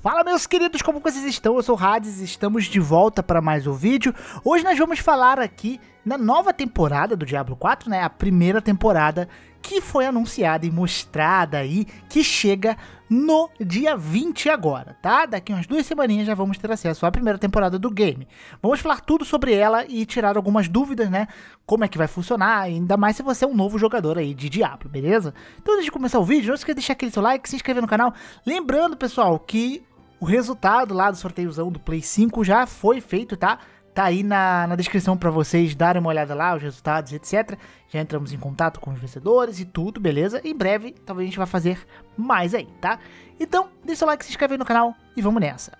Fala meus queridos, como vocês estão? Eu sou o Hades, estamos de volta para mais um vídeo. Hoje nós vamos falar aqui na nova temporada do Diablo 4, né? A primeira temporada que foi anunciada e mostrada aí, que chega no dia 20 agora, tá? Daqui umas duas semaninhas já vamos ter acesso à primeira temporada do game. Vamos falar tudo sobre ela e tirar algumas dúvidas, né? Como é que vai funcionar, ainda mais se você é um novo jogador aí de Diablo, beleza? Então antes de começar o vídeo, não esqueça de deixar aquele seu like, se inscrever no canal. Lembrando, pessoal, que o resultado lá do sorteiozão do Play 5 já foi feito, tá? Tá aí na, na descrição para vocês darem uma olhada lá, os resultados, etc. Já entramos em contato com os vencedores e tudo, beleza? Em breve, talvez a gente vá fazer mais aí, tá? Então, deixa o like, se inscreve aí no canal e vamos nessa.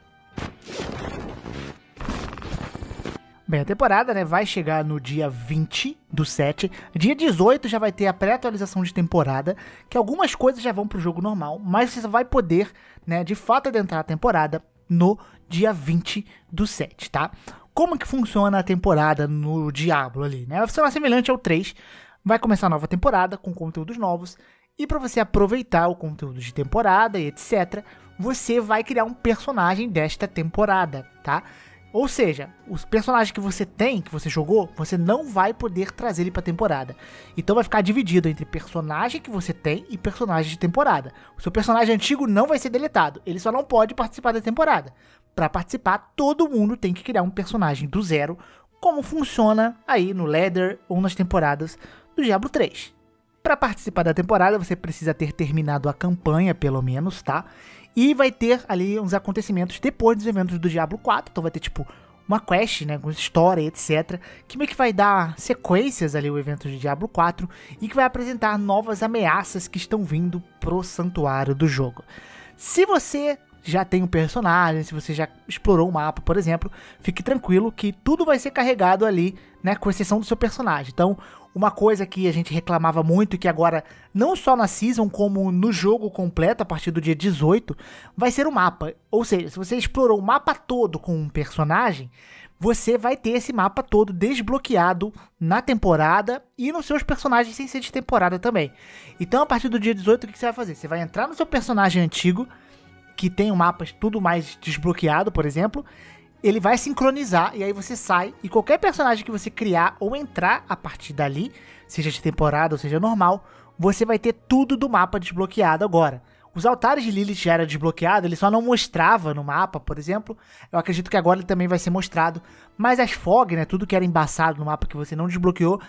Bem, a temporada né, vai chegar no dia 20 do 7. Dia 18 já vai ter a pré-atualização de temporada, que algumas coisas já vão para o jogo normal, mas você vai poder, né, de fato, adentrar a temporada no dia 20 do 7, tá? Como que funciona a temporada no Diablo ali, né? Vai funcionar semelhante ao 3. Vai começar a nova temporada com conteúdos novos. E para você aproveitar o conteúdo de temporada e etc., você vai criar um personagem desta temporada, tá? Ou seja, os personagens que você tem, que você jogou, você não vai poder trazer ele para temporada. Então vai ficar dividido entre personagem que você tem e personagem de temporada. O seu personagem antigo não vai ser deletado, ele só não pode participar da temporada para participar, todo mundo tem que criar um personagem do zero, como funciona aí no Leather ou nas temporadas do Diablo 3. Para participar da temporada, você precisa ter terminado a campanha, pelo menos, tá? E vai ter ali uns acontecimentos depois dos eventos do Diablo 4, então vai ter tipo uma quest, né, com história, etc, que meio que vai dar sequências ali o evento de Diablo 4 e que vai apresentar novas ameaças que estão vindo pro santuário do jogo. Se você já tem um personagem, se você já explorou o mapa, por exemplo, fique tranquilo que tudo vai ser carregado ali, né, com exceção do seu personagem. Então, uma coisa que a gente reclamava muito e que agora, não só na Season, como no jogo completo, a partir do dia 18, vai ser o mapa. Ou seja, se você explorou o mapa todo com um personagem, você vai ter esse mapa todo desbloqueado na temporada e nos seus personagens sem ser de temporada também. Então, a partir do dia 18, o que você vai fazer? Você vai entrar no seu personagem antigo, que tem o mapa tudo mais desbloqueado, por exemplo, ele vai sincronizar e aí você sai e qualquer personagem que você criar ou entrar a partir dali, seja de temporada ou seja normal, você vai ter tudo do mapa desbloqueado agora. Os altares de Lilith já era desbloqueado, ele só não mostrava no mapa, por exemplo. Eu acredito que agora ele também vai ser mostrado. Mas as fog, né, tudo que era embaçado no mapa que você não desbloqueou,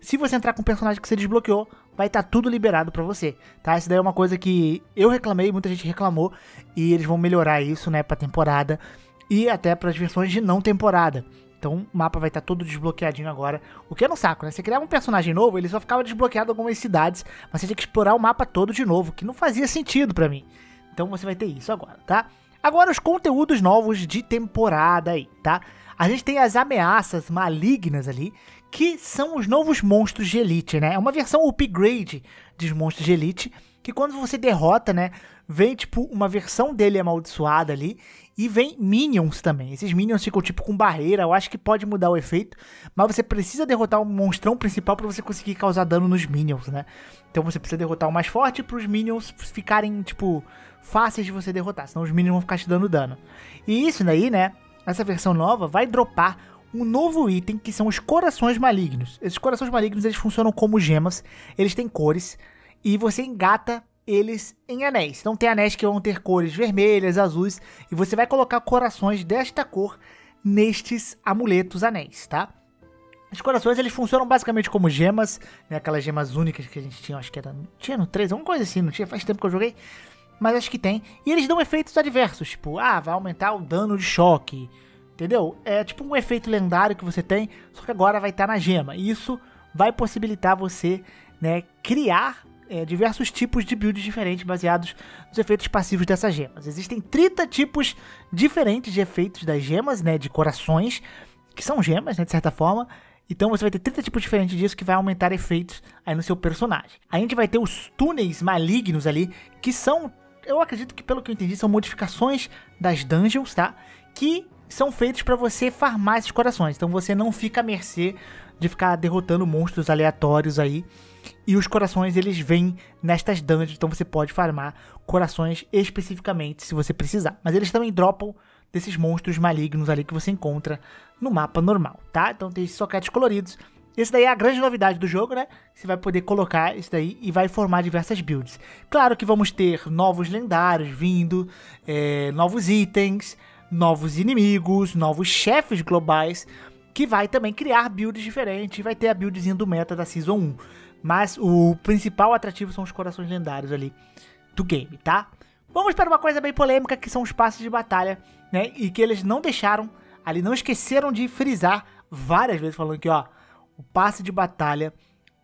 se você entrar com o personagem que você desbloqueou, vai estar tá tudo liberado para você, tá? Isso daí é uma coisa que eu reclamei, muita gente reclamou, e eles vão melhorar isso, né, pra temporada e até para as versões de não temporada. Então o mapa vai estar tá todo desbloqueadinho agora. O que é no saco, né? Você criava um personagem novo, ele só ficava desbloqueado algumas cidades, mas você tinha que explorar o mapa todo de novo, que não fazia sentido para mim. Então você vai ter isso agora, tá? Agora os conteúdos novos de temporada aí, tá? A gente tem as ameaças malignas ali, que são os novos monstros de Elite, né? É uma versão upgrade dos monstros de Elite, que quando você derrota, né, vem tipo uma versão dele amaldiçoada ali e vem minions também. Esses minions ficam tipo com barreira, eu acho que pode mudar o efeito, mas você precisa derrotar o monstrão principal para você conseguir causar dano nos minions, né? Então você precisa derrotar o mais forte para os minions ficarem tipo fáceis de você derrotar, senão os minions vão ficar te dando dano. E isso daí, né, essa versão nova vai dropar um novo item que são os corações malignos. Esses corações malignos eles funcionam como gemas, eles têm cores e você engata eles em anéis. Então tem anéis que vão ter cores vermelhas, azuis e você vai colocar corações desta cor nestes amuletos anéis, tá? Os corações eles funcionam basicamente como gemas, né? Aquelas gemas únicas que a gente tinha, acho que era, tinha no 3, alguma coisa assim, não tinha, faz tempo que eu joguei, mas acho que tem. E eles dão efeitos adversos, tipo, ah, vai aumentar o dano de choque, Entendeu? É tipo um efeito lendário que você tem, só que agora vai estar na gema. E isso vai possibilitar você né, criar é, diversos tipos de builds diferentes baseados nos efeitos passivos dessas gemas. Existem 30 tipos diferentes de efeitos das gemas, né, de corações, que são gemas, né, de certa forma. Então você vai ter 30 tipos diferentes disso que vai aumentar efeitos aí no seu personagem. A gente vai ter os túneis malignos ali, que são, eu acredito que pelo que eu entendi, são modificações das dungeons, tá? Que são feitos para você farmar esses corações. Então você não fica à mercê de ficar derrotando monstros aleatórios aí. E os corações eles vêm nestas dungeons, então você pode farmar corações especificamente se você precisar. Mas eles também dropam desses monstros malignos ali que você encontra no mapa normal, tá? Então tem esses soquetes coloridos. Esse daí é a grande novidade do jogo, né? Você vai poder colocar isso daí e vai formar diversas builds. Claro que vamos ter novos lendários vindo, é, novos itens, novos inimigos, novos chefes globais, que vai também criar builds diferentes. Vai ter a buildzinha do meta da Season 1. Mas o principal atrativo são os corações lendários ali do game, tá? Vamos para uma coisa bem polêmica que são os passes de batalha, né? E que eles não deixaram, ali não esqueceram de frisar várias vezes falando que, ó, o passe de batalha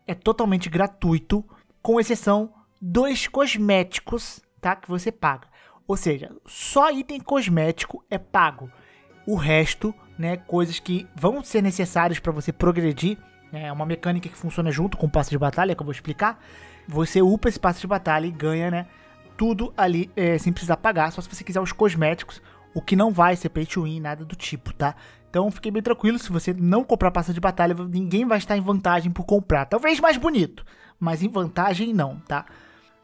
é totalmente gratuito, com exceção dos cosméticos, tá? Que você paga. Ou seja, só item cosmético é pago. O resto, né, coisas que vão ser necessárias para você progredir, né, é uma mecânica que funciona junto com o passe de batalha, que eu vou explicar. Você upa esse passe de batalha e ganha, né, tudo ali é, sem precisar pagar, só se você quiser os cosméticos, o que não vai ser pay to win, nada do tipo, tá? Então fique bem tranquilo, se você não comprar pasta de batalha, ninguém vai estar em vantagem por comprar. Talvez mais bonito, mas em vantagem não, tá?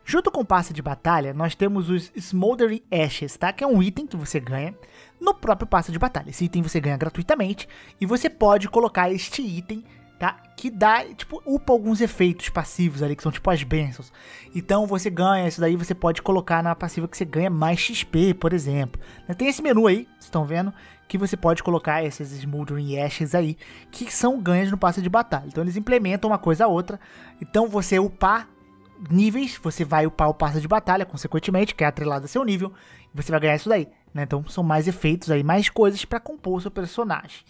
Junto com o passe de batalha, nós temos os Smoldering Ashes, tá? Que é um item que você ganha no próprio passe de batalha. Esse item você ganha gratuitamente e você pode colocar este item tá? Que dá, tipo, upa alguns efeitos passivos ali, que são tipo as bênçãos. Então você ganha isso daí, você pode colocar na passiva que você ganha mais XP, por exemplo. Tem esse menu aí, vocês estão vendo, que você pode colocar esses Smoldering Ashes aí, que são ganhos no passe de batalha. Então eles implementam uma coisa a outra. Então você upar níveis, você vai upar o passe de batalha, consequentemente, que é atrelado a seu nível, e você vai ganhar isso daí. Né? Então são mais efeitos aí, mais coisas para compor o seu personagem.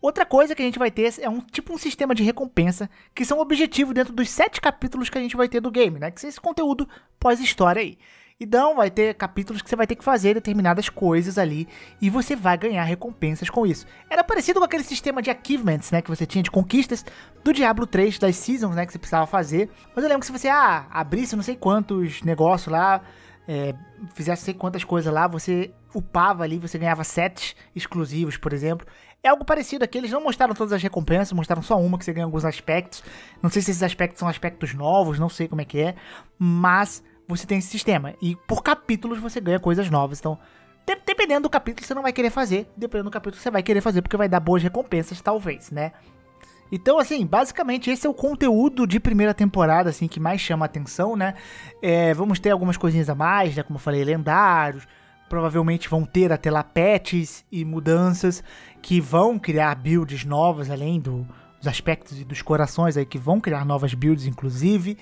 Outra coisa que a gente vai ter é um tipo um sistema de recompensa, que são objetivos dentro dos sete capítulos que a gente vai ter do game, né? Que é esse conteúdo pós-história aí. Então vai ter capítulos que você vai ter que fazer determinadas coisas ali e você vai ganhar recompensas com isso. Era parecido com aquele sistema de achievements, né, que você tinha de conquistas do Diablo 3 das seasons, né, que você precisava fazer. Mas eu lembro que se você ah, abrisse não sei quantos negócios lá, é, fizesse sei quantas coisas lá, você upava ali, você ganhava sets exclusivos, por exemplo. É algo parecido aqui, eles não mostraram todas as recompensas, mostraram só uma que você ganha alguns aspectos. Não sei se esses aspectos são aspectos novos, não sei como é que é, mas você tem esse sistema. E por capítulos você ganha coisas novas. Então, de dependendo do capítulo, você não vai querer fazer. Dependendo do capítulo, você vai querer fazer, porque vai dar boas recompensas, talvez, né? Então, assim, basicamente esse é o conteúdo de primeira temporada, assim, que mais chama a atenção, né? É, vamos ter algumas coisinhas a mais, né? Como eu falei, lendários, provavelmente vão ter até lá patches e mudanças que vão criar builds novas, além do, dos aspectos e dos corações aí, que vão criar novas builds, inclusive.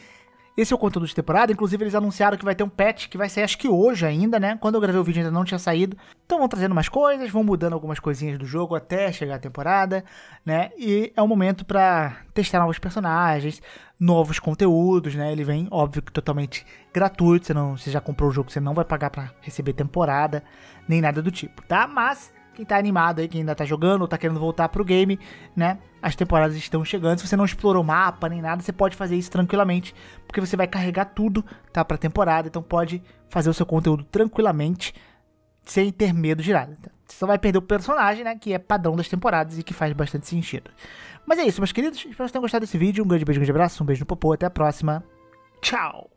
Esse é o conteúdo de temporada. Inclusive, eles anunciaram que vai ter um patch que vai sair, acho que hoje ainda, né? Quando eu gravei o vídeo ainda não tinha saído. Então vão trazendo mais coisas, vão mudando algumas coisinhas do jogo até chegar a temporada, né? E é um momento para testar novos personagens, novos conteúdos, né? Ele vem, óbvio que totalmente gratuito. Você, não, você já comprou o jogo, você não vai pagar para receber temporada, nem nada do tipo, tá? Mas quem tá animado aí, quem ainda tá jogando ou tá querendo voltar pro game, né? As temporadas estão chegando. Se você não explorou o mapa nem nada, você pode fazer isso tranquilamente, porque você vai carregar tudo, tá? Pra temporada, então pode fazer o seu conteúdo tranquilamente, sem ter medo de nada. Tá? Você só vai perder o personagem, né? Que é padrão das temporadas e que faz bastante sentido. Mas é isso, meus queridos. Espero que vocês tenham gostado desse vídeo. Um grande beijo, um grande abraço, um beijo no popô. Até a próxima. Tchau!